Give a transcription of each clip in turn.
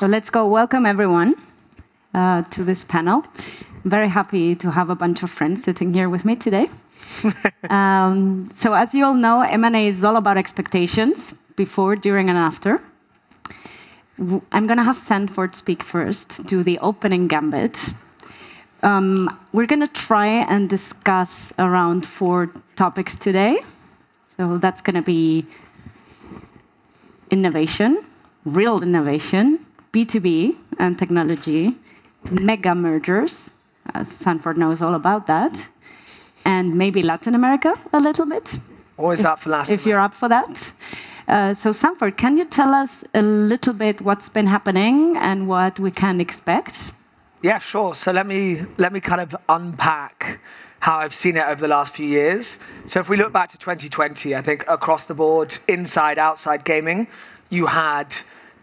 So let's go. Welcome, everyone, to this panel. I'm very happy to have a bunch of friends sitting here with me today. Um, so as you all know, M&A is all about expectations before, during, and after. I'm going to have Sandford speak first, do the opening gambit. We're going to try and discuss around four topics today. So that's going to be innovation, real innovation, B2B and technology, mega mergers, as Sandford knows all about that, and maybe Latin America a little bit. Always up for Latin America. If you're up for that. Uh, so Sandford, can you tell us a little bit what's been happening and what we can expect? Yeah, sure. So let me let me kind of unpack how I've seen it over the last few years. So if we look back to 2020, I think across the board, inside, outside gaming, you had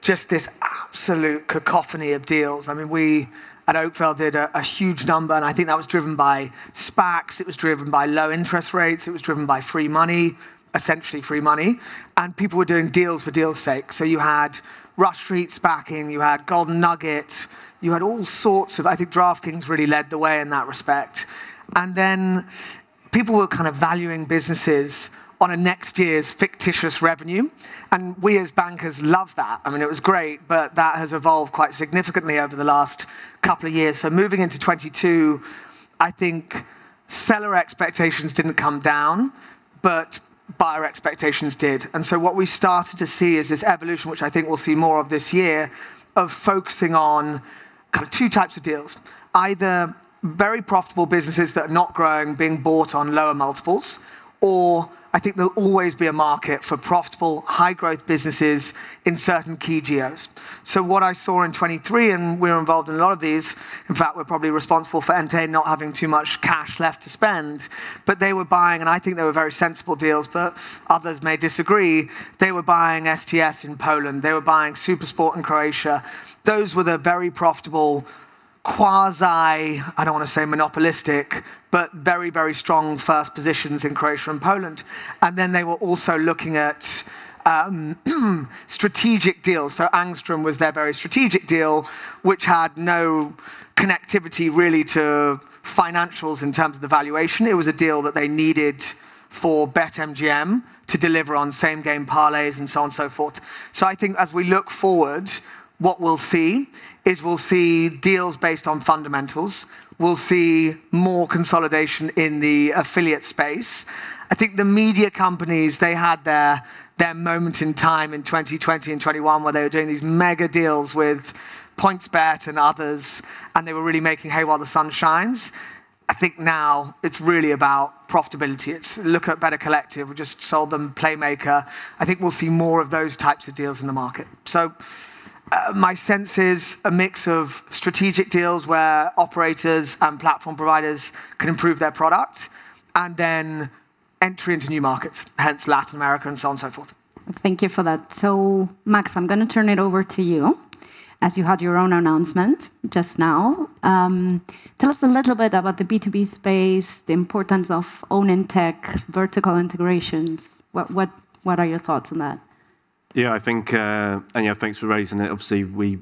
just this absolute cacophony of deals. I mean, we at Oakvale did a huge number, and I think that was driven by SPACs, it was driven by low interest rates, it was driven by free money, essentially free money, and people were doing deals for deals' sake. So you had Rush Street SPACing, you had Golden Nugget, you had all sorts of I think DraftKings really led the way in that respect. And then people were kind of valuing businesses on a next year's fictitious revenue, and we as bankers love that. I mean, it was great, but that has evolved quite significantly over the last couple of years. So moving into 22, I think seller expectations didn't come down, but buyer expectations did. And so what we started to see is this evolution, which I think we'll see more of this year, of focusing on kind of two types of deals. Either very profitable businesses that are not growing, being bought on lower multiples, or I think there'll always be a market for profitable, high-growth businesses in certain key geos. So what I saw in 2023, and we were involved in a lot of these, in fact, we're probably responsible for Entain not having too much cash left to spend, but they were buying, and I think they were very sensible deals, but others may disagree. They were buying STS in Poland. They were buying SuperSport in Croatia. Those were the very profitable quasi, I don't want to say monopolistic, but very, very strong first positions in Croatia and Poland. And then they were also looking at um, strategic deals. So Angstrom was their very strategic deal, which had no connectivity really to financials in terms of the valuation. It was a deal that they needed for BetMGM to deliver on Same Game Parlays and so on and so forth. So I think as we look forward, what we'll see is we'll see deals based on fundamentals. We'll see more consolidation in the affiliate space. I think the media companies, they had their their moment in time in 2020 and 21 where they were doing these mega deals with PointsBet and others, and they were really making hay while the sun shines. I think now it's really about profitability. It's look at Better Collective. We just sold them Playmaker. I think we'll see more of those types of deals in the market. Uh, my sense is a mix of strategic deals where operators and platform providers can improve their product, and then entry into new markets, hence Latin America and so on and so forth. Thank you for that. So, Max, I'm going to turn it over to you, as you had your own announcement just now. Um, tell us a little bit about the B2B space, the importance of owning tech, vertical integrations. What, what, What are your thoughts on that? Yeah, I think, uh, and yeah, thanks for raising it. Obviously, we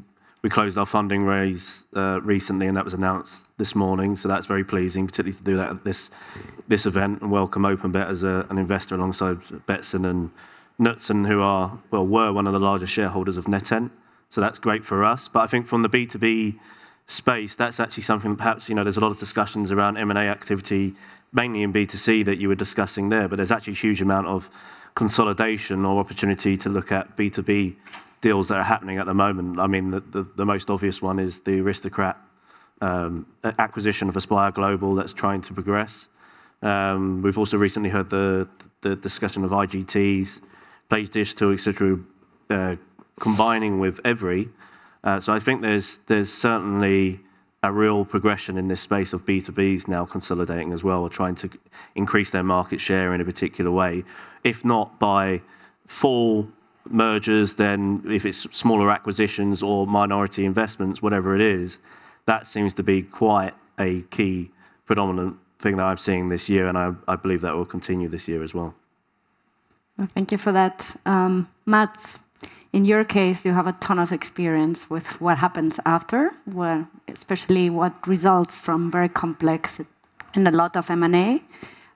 closed our funding raise uh, recently, and that was announced this morning, so that's very pleasing, particularly to do that at this event and welcome OpenBet as an investor alongside Betsson and Knutsen, who are, well, were one of the largest shareholders of NetEnt. So that's great for us. But I think from the B2B space, that's actually something perhaps, you know, there's a lot of discussions around M&A activity, mainly in B2C that you were discussing there, but there's actually a huge amount of consolidation or opportunity to look at B2B deals that are happening at the moment. I mean, the most obvious one is the Aristocrat um, acquisition of Aspire Global that's trying to progress. Um, we've also recently heard the discussion of IGT's, PlayDigital, et cetera, uh, combining with Everi. Uh, I think there's certainly a real progression in this space of B2Bs now consolidating as well or trying to increase their market share in a particular way. If not by full mergers, then if it's smaller acquisitions or minority investments, whatever it is, that seems to be quite a key predominant thing that I'm seeing this year, and I believe that will continue this year as well. Thank you for that. Um, Mats, in your case, you have a ton of experience with what happens after, especially what results from very complex and a lot of M&A.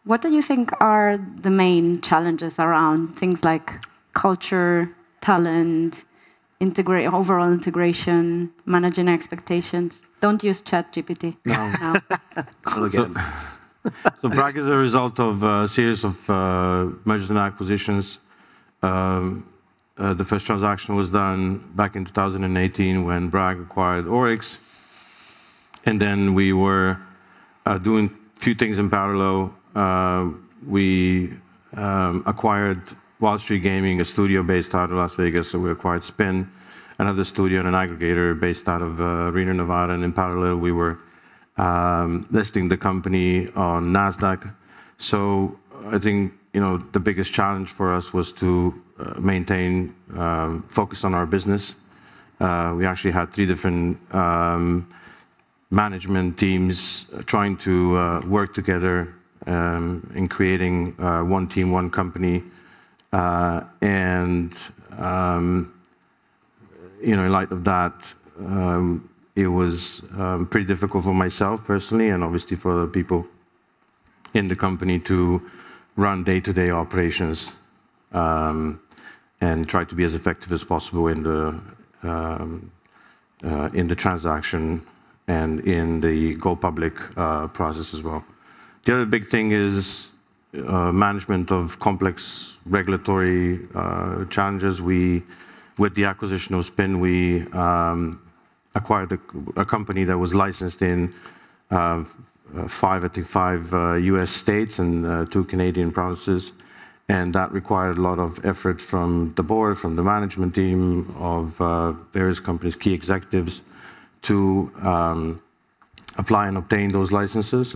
What do you think are the main challenges around things like culture, talent, overall integration, managing expectations? Don't use ChatGPT. No. No. Again. Bragg is a result of a series of uh, mergers and acquisitions. Um, uh, the first transaction was done back in 2018 when Bragg acquired Oryx. And then we were uh, doing a few things in parallel. Uh, we um, acquired Wild Streak Gaming, a studio based out of Las Vegas. So we acquired Spin, another studio and an aggregator based out of uh, Reno, Nevada. And in parallel, we were um, listing the company on Nasdaq. So I think, you know, the biggest challenge for us was to uh, maintain um, focus on our business. We actually had three different management teams trying to work together Um, in creating uh, one team, one company. Uh, and um, you know, in light of that, um, it was pretty difficult for myself personally, and obviously for the people in the company to run day-to-day operations, and try to be as effective as possible in the uh, in the transaction and in the go public process as well. The other big thing is uh, management of complex regulatory uh, challenges. We, with the acquisition of Spin, we um, acquired a company that was licensed in uh, five, I think five, U.S. states and two Canadian provinces. And that required a lot of effort from the board, from the management team of various companies, key executives to um, apply and obtain those licenses.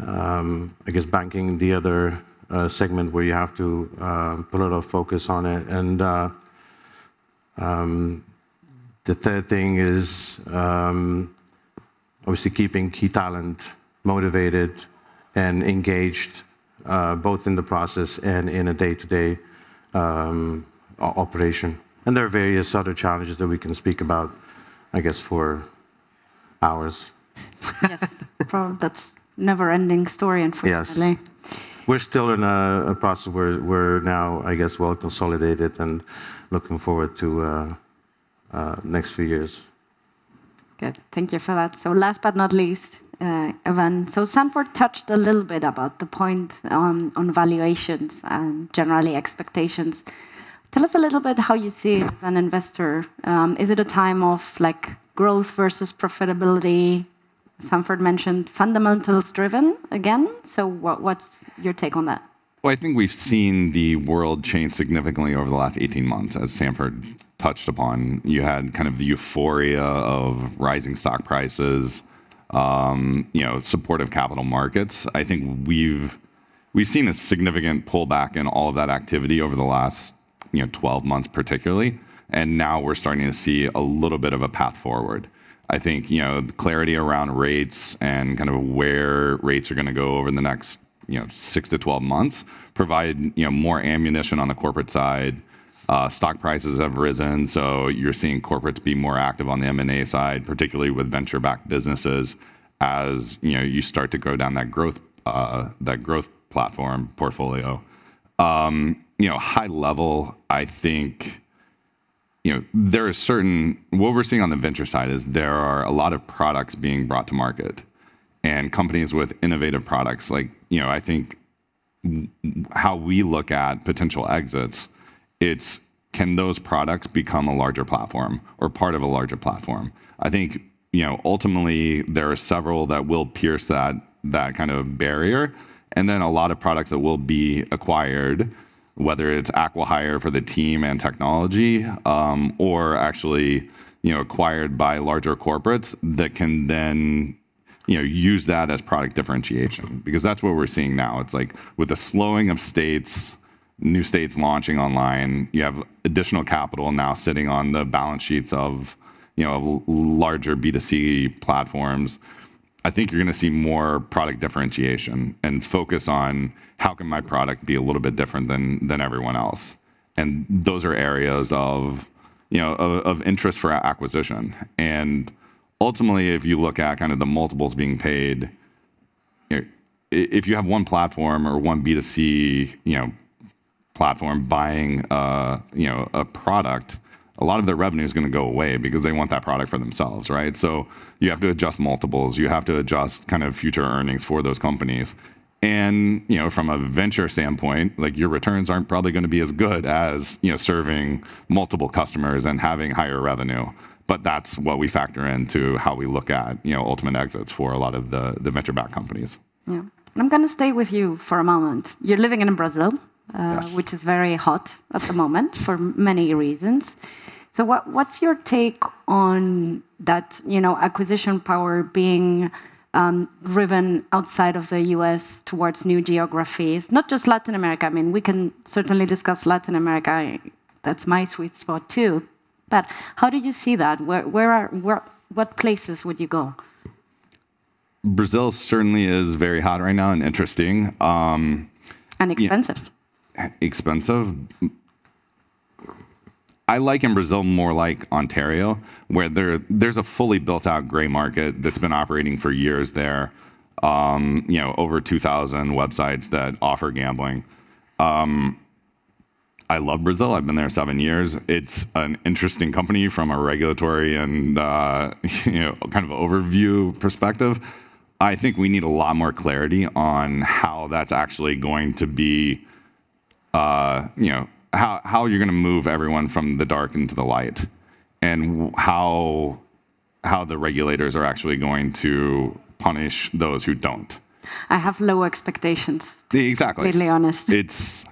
Um, I guess banking the other uh, segment where you have to uh, put a lot of focus on it. And uh, um, the third thing is um, obviously keeping key talent motivated and engaged both in the process and in a day-to-day operation. And there are various other challenges that we can speak about, I guess, for hours. Yes. That's never-ending story, unfortunately. Yes. We're still in a process where we're now, I guess, well consolidated and looking forward to uh, uh, next few years. Good. Thank you for that. So last but not least, uh, Evan. So Sandford touched a little bit about the point on valuations and generally expectations. Tell us a little bit how you see it as an investor. Um, is it a time of, like, growth versus profitability? Sandford mentioned fundamentals driven again. So what, what's your take on that? Well, I think we've seen the world change significantly over the last 18 months, as Sandford touched upon. You had kind of the euphoria of rising stock prices, um, you know, supportive capital markets. I think we've we've seen a significant pullback in all of that activity over the last, you know, 12 months particularly, and now we're starting to see a little bit of a path forward. I think, you know, the clarity around rates and kind of where rates are gonna go over the next, you know, six to 12 months provide, you know, more ammunition on the corporate side. Stock prices have risen, so you're seeing corporates be more active on the M&A side, particularly with venture-backed businesses as, you know, you start to go down that growth uh, that growth platform portfolio. You know, high level, I think, you know, there is certain what we're seeing on the venture side is there are a lot of products being brought to market and companies with innovative products. Like, you know, I think how we look at potential exits, it's can those products become a larger platform or part of a larger platform? I think, you know, ultimately there are several that will pierce that that kind of barrier, and then a lot of products that will be acquired, whether it's acqui-hire for the team and technology, um, or actually, you know, acquired by larger corporates that can then, you know, use that as product differentiation. Because that's what we're seeing now. It's like with the slowing of states, new states launching online, you have additional capital now sitting on the balance sheets of, you know, larger B2C platforms. I think you're gonna see more product differentiation and focus on how can my product be a little bit different than than everyone else. and those are areas of you know of, of interest for acquisition. And ultimately, if you look at kind of the multiples being paid, if you have one platform or one B2C, you know, platform buying, uh, you know, a product, a lot of their revenue is going to go away because they want that product for themselves, right? So you have to adjust multiples. You have to adjust kind of future earnings for those companies. And you know, from a venture standpoint, like your returns aren't probably going to be as good as you know serving multiple customers and having higher revenue. But that's what we factor into how we look at you know ultimate exits for a lot of the the venture-backed companies. Yeah. I'm going to stay with you for a moment. You're living in Brazil, Yes. which is very hot at the moment for many reasons. So, what, what's your take on that? You know, acquisition power being um, driven outside of the U.S. towards new geographies, not just Latin America. I mean, we can certainly discuss Latin America. That's my sweet spot too. But how do you see that? Where, where are, where, what places would you go? Brazil certainly is very hot right now and interesting. Um, And expensive. Expensive. I like in Brazil more like Ontario, where there there's a fully built out gray market that's been operating for years there. Um, you know, over 2,000 websites that offer gambling. Um, I love Brazil. I've been there seven years. It's an interesting company from a regulatory and uh, you know kind of overview perspective. I think we need a lot more clarity on how that's actually going to be uh, you know, how, how you're going to move everyone from the dark into the light and how, how the regulators are actually going to punish those who don't. I have low expectations. Exactly. be completely honest. It's,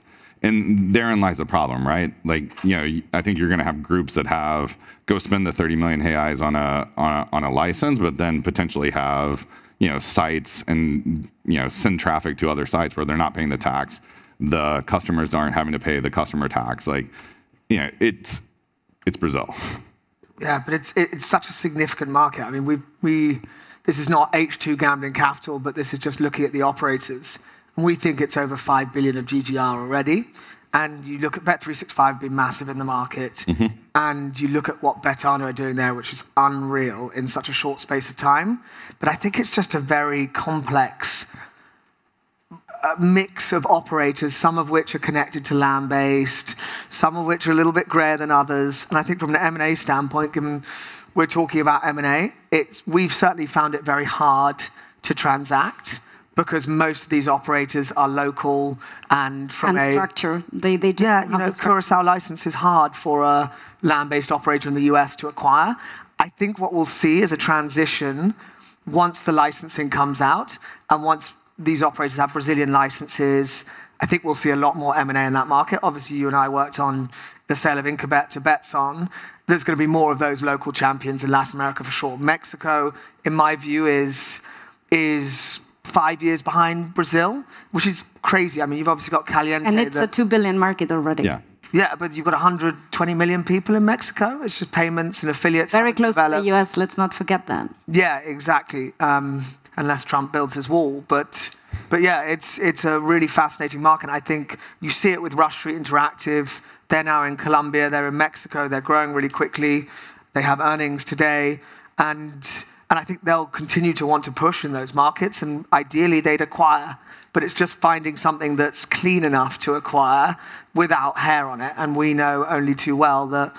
and therein lies the problem, right? Like, you know, I think you're going to have groups that have go spend the 30 million reais on a, on a on a license, but then potentially have you know sites and you know send traffic to other sites where they're not paying the tax. The customers aren't having to pay the customer tax. Like, you know, it's it's Brazil. Yeah, but it's it's such a significant market. I mean, we we this is not H2 gambling capital, but this is just looking at the operators. And we think it's over five billion of GGR already. And you look at Bet365 being massive in the market, mm-hmm. and you look at what Betano are doing there, which is unreal in such a short space of time. But I think it's just a very complex a mix of operators, some of which are connected to land-based, some of which are a little bit grayer than others. And I think from an M&A standpoint, given we're talking about M&A, we've certainly found it very hard to transact because most of these operators are local and from and a structure. They, they just yeah, you know. Curacao license is hard for a land-based operator in the US to acquire. I think what we'll see is a transition once the licensing comes out and once these operators have Brazilian licenses. I think we'll see a lot more M&A in that market. Obviously, you and I worked on the sale of Inkabet to Betsson. There's going to be more of those local champions in Latin America for sure. Mexico, in my view, is is five years behind Brazil, which is crazy. I mean, you've obviously got Caliente. and it's a that- two billion market already. Yeah. yeah, but you've got 120 million people in Mexico. It's just payments and affiliates. Very haven't close to the US. Let's not forget that. Yeah, exactly. Um, unless Trump builds his wall, but but yeah, it's it's a really fascinating market. I think you see it with Rush Street Interactive. They're now in Colombia. They're in Mexico. They're growing really quickly. They have earnings today, and and I think they'll continue to want to push in those markets. And ideally, they'd acquire. But it's just finding something that's clean enough to acquire without hair on it. And we know only too well that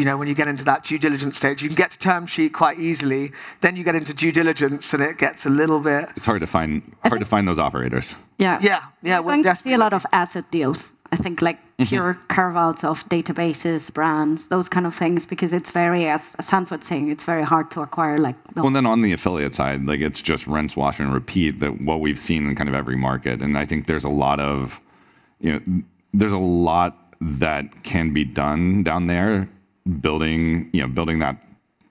you know, when you get into that due diligence stage, you can get to term sheet quite easily. Then you get into due diligence, and it gets a little bit. It's hard to find hard to find those operators. Yeah. Yeah, yeah, We're we're going to see a lot of asset deals. I think like mm-hmm. pure carve outs of databases, brands, those kind of things, because it's very, as Sandford's saying, it's very hard to acquire. Like, no. Well, and then on the affiliate side, like it's just rinse, wash, and repeat that what we've seen in kind of every market. And I think there's a lot of, you know, there's a lot that can be done down there, building, you know, building that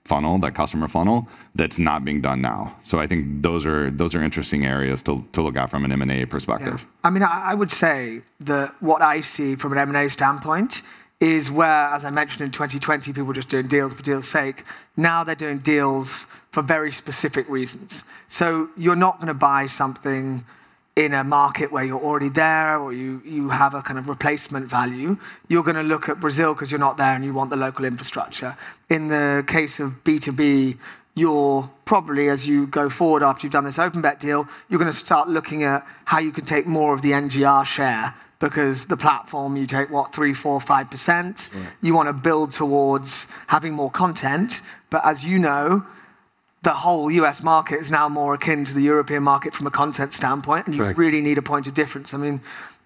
funnel, that customer funnel, that's not being done now. So I think those are those are interesting areas to, to look at from an M and A perspective. I mean, I, I would say that what I see from an M&A standpoint is where, as I mentioned in 2020, people were just doing deals for deals' sake. Now they're doing deals for very specific reasons. So you're not going to buy something in a market where you're already there or you, you have a kind of replacement value, you're going to look at Brazil because you're not there and you want the local infrastructure. In the case of B2B, you're probably, as you go forward after you've done this OpenBet deal, you're going to start looking at how you can take more of the NGR share because the platform you take what three, four, five percent. You want to build towards having more content, but as you know, the whole US market is now more akin to the European market from a content standpoint, and you Correct. really need a point of difference. I mean,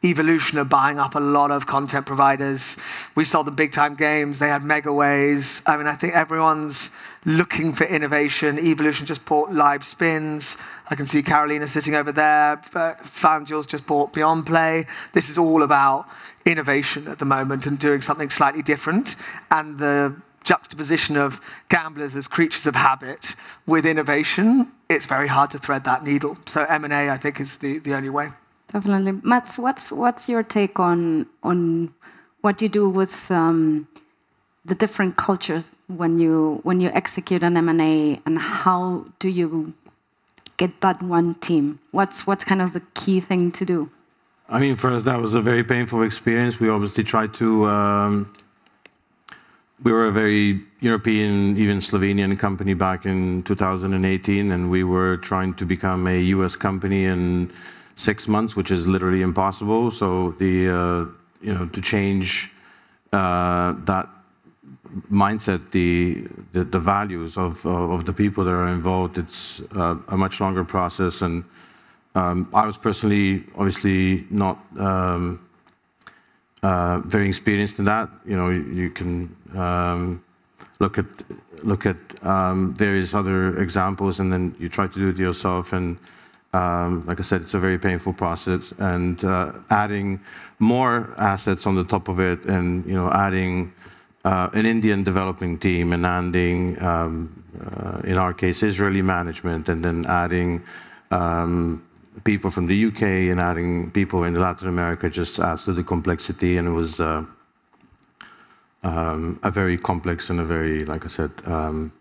Evolution are buying up a lot of content providers. We saw the big time games, they had Megaways. I mean, I think everyone's looking for innovation. Evolution just bought Livespins. I can see Carolina sitting over there. Uh, FanDuel's just bought Beyond Play. This is all about innovation at the moment and doing something slightly different. And the juxtaposition of gamblers as creatures of habit with innovation, it's very hard to thread that needle. So M&A, I think, is the, the only way. Definitely. Mats, what's what's your take on on what you do with um, the different cultures when you when you execute an M and A, and how do you get that one team? What's what's kind of the key thing to do? I mean, for us, that was a very painful experience. We obviously tried to. Um, we were a very European, even Slovenian company back in 2018, and we were trying to become a US company in six months, which is literally impossible. So the uh, you know to change uh, that mindset, the the, the values of of the people that are involved, it's uh, a much longer process and. Um, I was personally, obviously, not um, uh, very experienced in that. You know, you, can um, look at look at um, various other examples, and then you try to do it yourself. And um, like I said, it's a very painful process. And uh, adding more assets on the top of it, and you know, adding uh, an Indian developing team, and adding, um, uh, in our case, Israeli management, and then adding um, people from the UK and adding people in Latin America just adds to the complexity, and it was uh, um, a very complex and a very, like I said, um,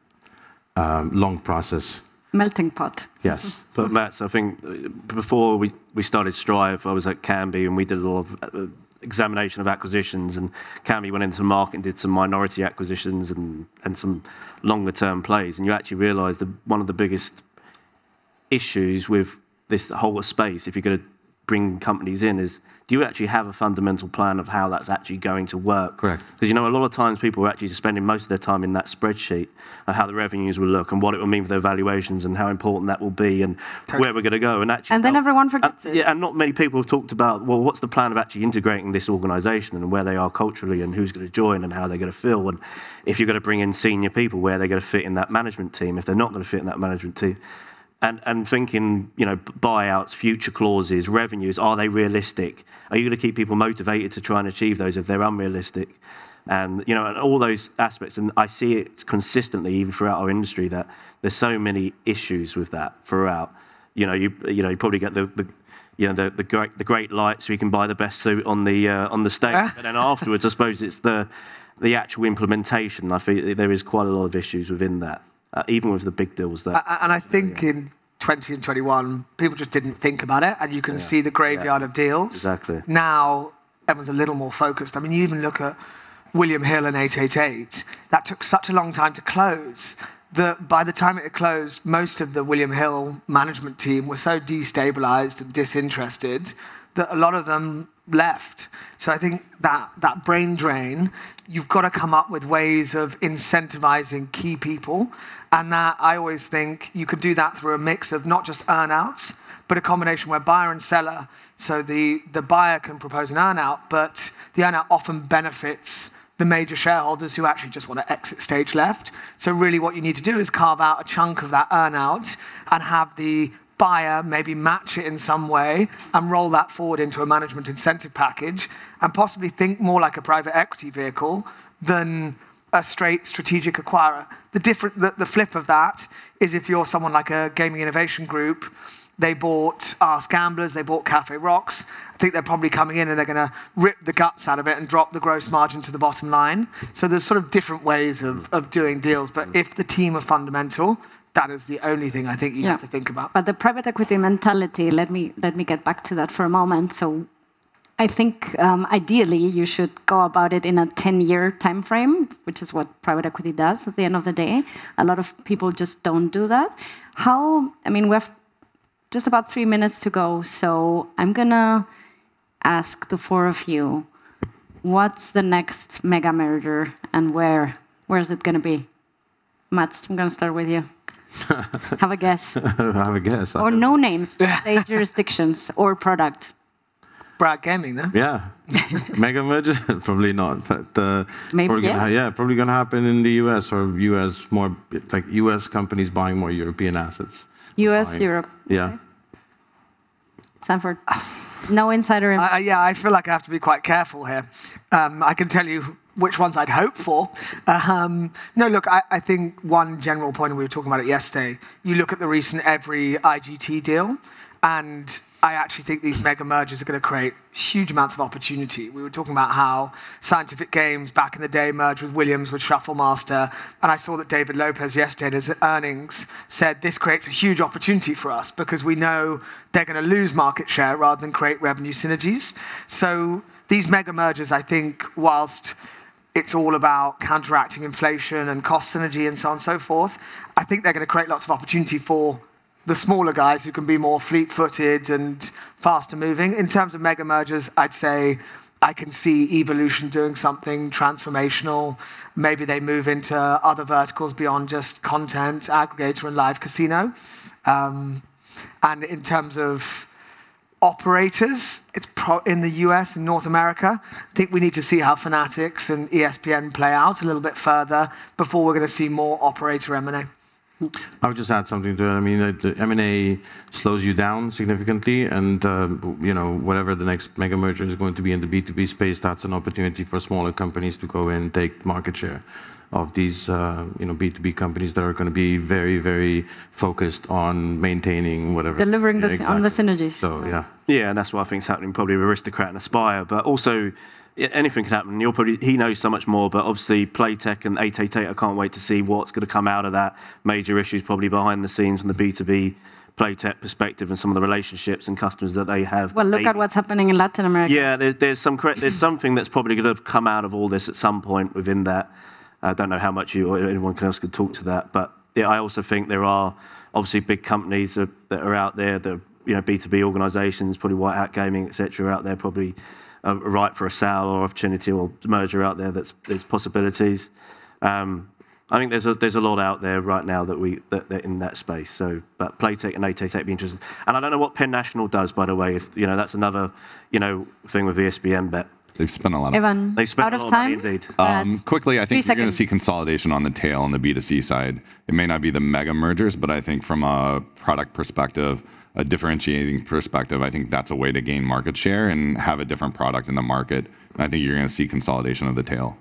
um, long process. Melting pot. Yes. But Mats, I think uh, before we, we started Strive, I was at Kambi and we did a lot of uh, examination of acquisitions. And Kambi went into the market and did some minority acquisitions and, and some longer term plays. And you actually realise that one of the biggest issues with this whole space, if you're going to bring companies in, is do you actually have a fundamental plan of how that's actually going to work? Correct. Because you know, a lot of times people are actually spending most of their time in that spreadsheet of how the revenues will look and what it will mean for their valuations and how important that will be and where we're going to go. And actually, And then everyone forgets and, it. Yeah, and not many people have talked about well, what's the plan of actually integrating this organisation and where they are culturally and who's going to join and how they're going to feel and if you're going to bring in senior people, where they're going to fit in that management team. If they're not going to fit in that management team, and, and thinking, you know, buyouts, future clauses, revenues, are they realistic? Are you going to keep people motivated to try and achieve those if they're unrealistic? And, you know, and all those aspects. And I see it consistently, even throughout our industry, that there's so many issues with that throughout. You know, you, you know, you probably get the, the you know, the, the great, the great lights so you can buy the best suit on the, uh, on the stage. but then afterwards, I suppose it's the, the actual implementation. I feel there is quite a lot of issues within that, uh, even with the big deals that. A- And I think in 20 and 21, people just didn't think about it, and you can see the graveyard of deals. Exactly. Now, everyone's a little more focused. I mean, you even look at William Hill and 888. That took such a long time to close that by the time it closed, most of the William Hill management team were so destabilized and disinterested that a lot of them left. So I think that, that brain drain, you've got to come up with ways of incentivizing key people. And that I always think you could do that through a mix of not just earnouts, but a combination where buyer and seller, so the, the buyer can propose an earnout, but the earnout often benefits the major shareholders who actually just want to exit stage left. So really what you need to do is carve out a chunk of that earnout and have the buyer maybe match it in some way and roll that forward into a management incentive package and possibly think more like a private equity vehicle than a straight strategic acquirer. The different the, the flip of that is if you're someone like a gaming innovation group They bought AskGamblers, they bought KaFe Rocks. I think they're probably coming in and they're going to rip the guts out of it and drop the gross margin to the bottom line. So there's sort of different ways of, of doing deals. But if the team are fundamental, that is the only thing I think you Yeah. have to think about. But the private equity mentality, let me let me get back to that for a moment. So I think um, ideally you should go about it in a 10-year time frame, which is what private equity does at the end of the day. A lot of people just don't do that. How, I mean, we have just about three minutes to go, so I'm gonna ask the four of you, what's the next mega merger and where? Where is it gonna be? Mats, I'm gonna start with you. Have a guess. Have a guess. Or no names, just say jurisdictions or product. Bragg Gaming, no? Yeah, mega merger? probably not. But, uh, Maybe probably gonna yes. yeah, probably gonna happen in the U.S. or U.S. more like U.S. companies buying more European assets. US, Fine. Europe. Yeah. Sandford. No insider. info. I, I- yeah, I feel like I have to be quite careful here. Um, I can tell you which ones I'd hope for. Um, no, look, I, I think one general point, we were talking about it yesterday, you look at the recent Everi IGT deal, and I actually think these mega mergers are going to create huge amounts of opportunity. We were talking about how Scientific Games back in the day merged with Williams with Shufflemaster, and I saw that David Lopez yesterday in his earnings said this creates a huge opportunity for us because we know they're going to lose market share rather than create revenue synergies. So these mega mergers, I think, whilst it's all about counteracting inflation and cost synergy and so on and so forth. I think they're going to create lots of opportunity for the smaller guys who can be more fleet footed and faster moving. In terms of mega mergers, I'd say I can see Evolution doing something transformational. Maybe they move into other verticals beyond just content, aggregator, and live casino. Um, and in terms of operators it's in the US and North America. I think we need to see how Fanatics and ESPN play out a little bit further before we're going to see more operator M&A. I would just add something to it. I mean, uh, the M&A slows you down significantly, and uh, you know whatever the next mega merger is going to be in the B2B space, that's an opportunity for smaller companies to go in, and take market share of these uh, you know B2B companies that are going to be very, very focused on maintaining whatever Delivering the, Yeah, on the synergies. So yeah. Yeah, and that's what I think is happening probably with Aristocrat and Aspire. But also, yeah, anything can happen. You're probably he knows so much more. But obviously, Playtech and 888, I can't wait to see what's going to come out of that. Major issues probably behind the scenes from the B2B Playtech perspective and some of the relationships and customers that they have. well, look maybe- at what's happening in Latin America. Yeah, there's, there's some there's something that's probably going to come out of all this at some point within that. I don't know how much you or anyone else could talk to that, but yeah, I also think there are obviously big companies that, that are out there, the you know B2B organisations, probably White Hat Gaming, etc., out there probably uh, right for a sale or opportunity or merger out there. That's there's possibilities. Um, I think there's a there's a lot out there right now that we that, that in that space. So, but Playtech and ATTech be interesting. And I don't know what Penn National does, by the way. If you know, that's another you know thing with ESPN bet. They've spent a lot of Evan, they've spent out a of lot of time. money indeed. Um, quickly, I think three you're going to see consolidation on the tail on the B2C side. It may not be the mega mergers, but I think from a product perspective, a differentiating perspective, I think that's a way to gain market share and have a different product in the market. I think you're going to see consolidation of the tail.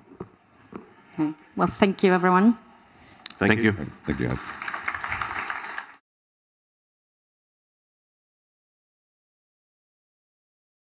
Hmm. Well, thank you, everyone. Thank, Thank you. Thank you guys.